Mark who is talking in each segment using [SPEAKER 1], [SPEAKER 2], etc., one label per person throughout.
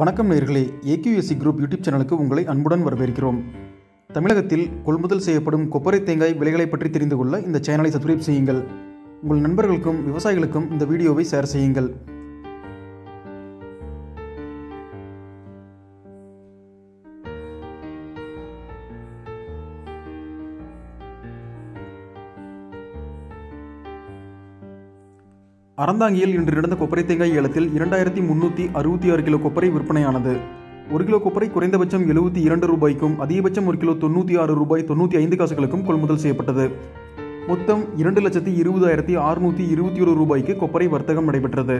[SPEAKER 1] வணக்கம் நேர்களே. AQSC group YouTube சேனலுக்கு உங்களை அன்புடன் வரவேற்கிறோம். தமிழகத்தில் கொள்முதல் செய்யப்படும் கொப்பரை தேங்காய் விலைகளை பற்றி தெரிந்து கொள்ள இந்த சேனலை சப்ஸ்கிரைப் செய்யுங்கள். உங்கள் நண்பர்களுக்கும் விவசாயிகளுக்கும் இந்த வீடியோவை ஷேர் செய்யுங்கள். அறந்தாங்கியில் இன்று நடந்த கொப்பரை தேங்காய் ஏலத்தில் இரண்டாயிரத்தி முன்னூற்றி அறுபத்தி ஆறு கிலோ கொப்பரை விற்பனையானது. ஒரு கிலோ கொப்பரை குறைந்தபட்சம் எழுபத்தி இரண்டு ரூபாய்க்கும் அதிகபட்சம் ஒரு கிலோ தொண்ணூற்றி ஆறு ரூபாய் தொண்ணூற்றி ஐந்து காசுகளுக்கும் கொள்முதல் செய்யப்பட்டது. மொத்தம் இரண்டு லட்சத்தி இருபதாயிரத்தி அறுநூற்றி இருபத்தி ஒரு ரூபாய்க்கு கொப்பரை வர்த்தகம் நடைபெற்றது.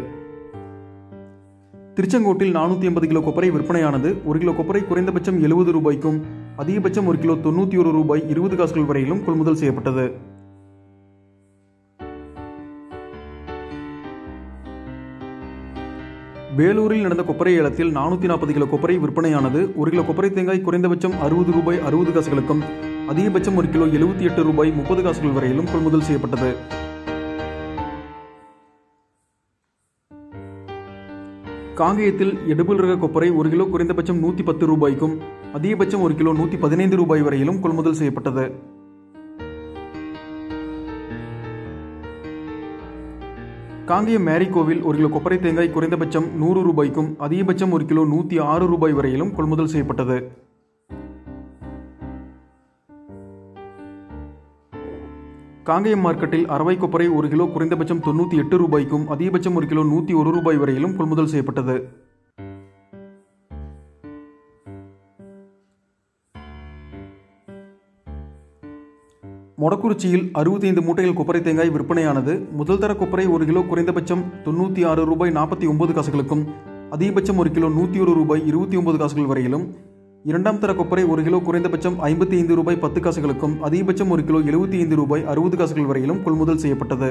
[SPEAKER 1] திருச்செங்கோட்டில் நானூற்றி ஐம்பது கிலோ கொப்பரை விற்பனையானது ஒரு கிலோ கொப்பரை குறைந்தபட்சம் எழுபது ரூபாய்க்கும் அதிகபட்சம் ஒரு கிலோ தொண்ணூற்றி ஒரு ரூபாய் இருபது காசுகள் வரையிலும் கொள்முதல் செய்யப்பட்டது. வேலூரில் நடந்த கொப்பரை ஏலத்தில் நானூற்றி நாற்பது கிலோ கொப்பரை விற்பனையானது ஒரு கிலோ கொப்பரை தேங்காய் குறைந்தபட்சம் அறுபது ரூபாய் அறுபது காசுகளுக்கும் அதிகபட்சம் ஒரு கிலோ எழுபத்தி எட்டு ரூபாய் முப்பது காசுகள் வரையிலும் கொள்முதல் செய்யப்பட்டது. காங்கேயத்தில் எடுபல் ரக கொப்பரை ஒரு கிலோ குறைந்தபட்சம் நூற்றி பத்து ரூபாய்க்கும் அதிகபட்சம் ஒரு கிலோ நூற்றி பதினைந்து ரூபாய் வரையிலும் கொள்முதல் செய்யப்பட்டது. காங்கேயம் மேரிகோவில் ஒரு கிலோ கொப்பரை தேங்காய் குறைந்தபட்சம் நூறு ரூபாய்க்கும் அதிகபட்சம் ஒரு கிலோ நூற்றி ஆறு ரூபாய் வரையிலும் கொள்முதல் செய்யப்பட்டது. காங்கேயம் மார்க்கெட்டில் அரவை கொப்பரை ஒரு கிலோ குறைந்தபட்சம் தொண்ணூற்றி எட்டு ரூபாய்க்கும் அதிகபட்சம் ஒரு கிலோ நூற்றி ஒரு ரூபாய் வரையிலும் கொள்முதல் செய்யப்பட்டது. மொடக்குறிச்சியில் அறுபத்தைந்து மூட்டைகள் கொப்பரை தேங்காய் விற்பனையானது முதல் தர கொப்பரை ஒரு கிலோ குறைந்தபட்சம் தொண்ணூற்றி ஆறு ரூபாய் நாற்பத்தி ஒன்பது காசுகளுக்கும் அதிகபட்சம் ஒரு கிலோ நூற்றி ஒரு ரூபாய் இருபத்தி ஒன்பது காசுகள் வரையிலும் இரண்டாம் தர கொப்பரை ஒரு கிலோ குறைந்தபட்சம் ஐம்பத்தி ஐந்து ரூபாய் பத்து காசுகளுக்கும் அதிகபட்சம் ஒரு கிலோ எழுபத்தி ஐந்து ரூபாய் அறுபது காசுகள் வரையிலும் கொள்முதல் செய்யப்பட்டது.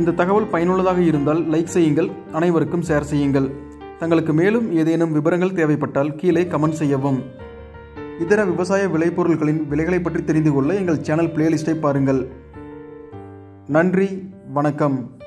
[SPEAKER 1] இந்த தகவல் பயனுள்ளதாக இருந்தால் லைக் செய்யுங்கள் அனைவருக்கும் ஷேர் செய்யுங்கள். தங்களுக்கு மேலும் ஏதேனும் விவரங்கள் தேவைப்பட்டால் கீழே கமெண்ட் செய்யவும். இதர விவசாய விளைபொருட்களின் விலைகளை பற்றி தெரிந்து கொள்ள எங்கள் சேனல் பிளேலிஸ்ட்டை பாருங்கள். நன்றி வணக்கம்.